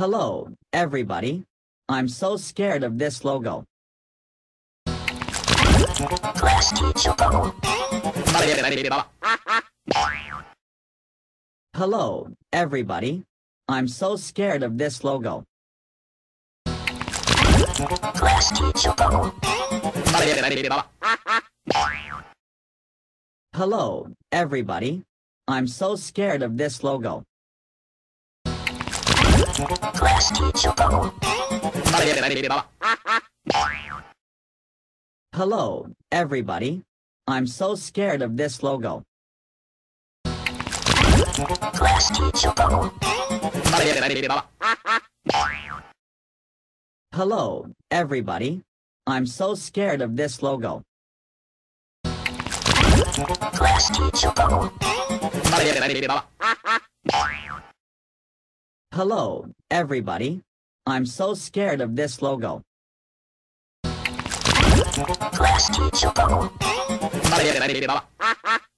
Hello, everybody. I'm so scared of this logo. Hello, everybody. I'm so scared of this logo. Hello, everybody. I'm so scared of this logo. Class teacher bubble. Hello, everybody. I'm so scared of this logo. Class teacher bubble. Hello, everybody. I'm so scared of this logo. Class teacher bubble. Hello, everybody. I'm so scared of this logo. Class teacher bubble.